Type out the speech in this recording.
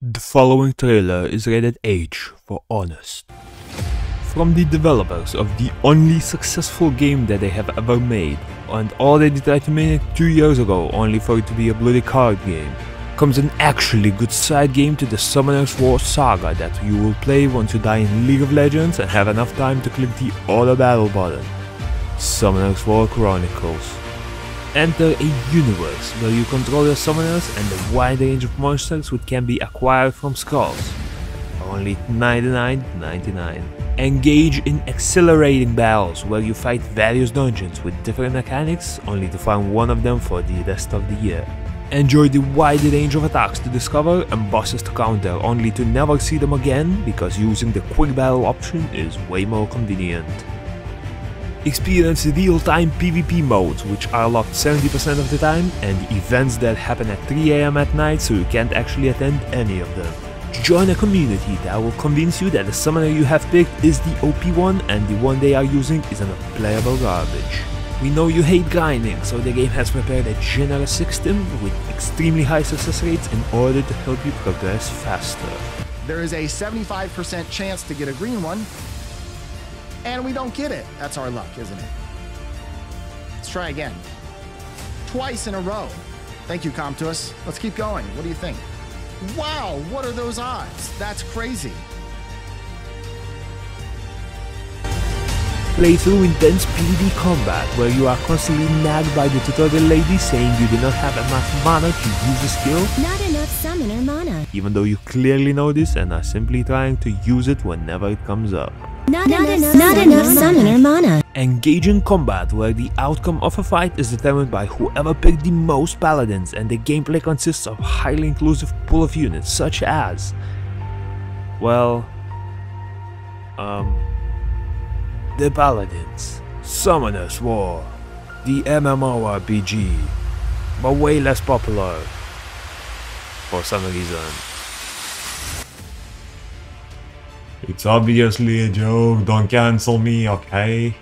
The following trailer is rated H for honest. From the developers of the only successful game that they have ever made, and all they tried to make two years ago only for it to be a bloody card game, comes an actually good side game to the Summoner's War saga that you will play once you die in League of Legends and have enough time to click the Auto Battle button. Summoner's War Chronicles. Enter a universe where you control your summoners and a wide range of monsters which can be acquired from skulls. Only 99.99. Engage in accelerating battles where you fight various dungeons with different mechanics only to find one of them for the rest of the year. Enjoy the wide range of attacks to discover and bosses to counter only to never see them again because using the quick battle option is way more convenient. Experience real-time PvP modes which are locked 70% of the time and events that happen at 3am at night so you can't actually attend any of them. Join a community that will convince you that the summoner you have picked is the OP one and the one they are using is an unplayable garbage. We know you hate grinding, so the game has prepared a generous system with extremely high success rates in order to help you progress faster. There is a 75% chance to get a green one, and we don't get it. That's our luck, isn't it? Let's try again. Twice in a row. Thank you, Com2uS. Let's keep going. What do you think? Wow, what are those odds? That's crazy. Play through intense PvP combat where you are constantly nagged by the tutorial lady saying you do not have enough mana to use the skill, Not enough summoner mana. even though you clearly know this and are simply trying to use it whenever it comes up. Not, enough, not enough summoner mana. Engaging combat where the outcome of a fight is determined by whoever picked the most paladins and the gameplay consists of highly inclusive pool of units such as well um the paladins, Summoners War, the MMORPG, but way less popular for some reason. It's obviously a joke, don't cancel me, okay?